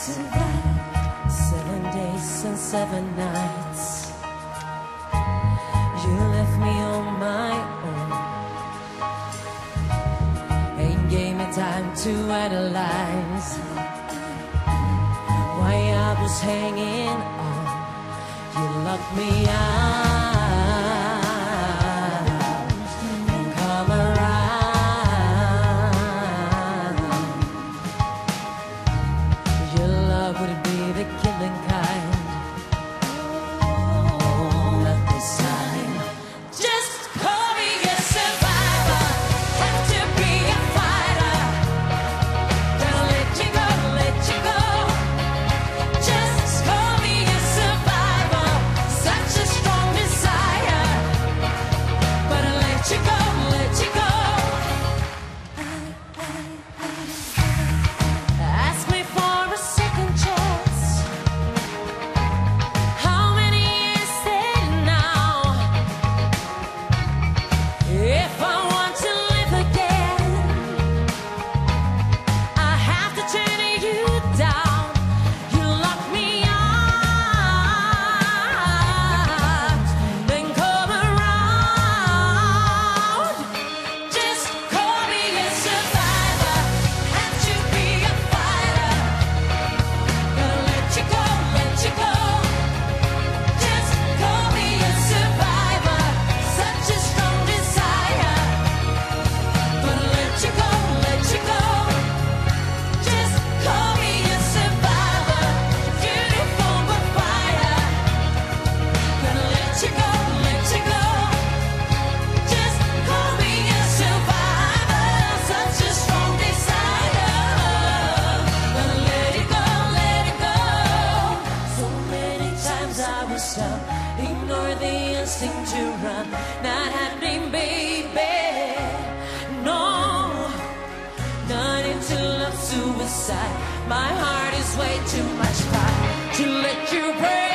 seven days and seven nights. You left me on my own and gave me time to analyze why I was hanging on. Stop! Ignore the instinct to run. Not happening, baby. No, not into love suicide. My heart is way too much fire to let you break.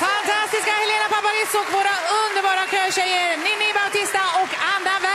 Fantastiska Helena Paparizou och våra underbara körtjejer Ninni Bautista och Anda Wern.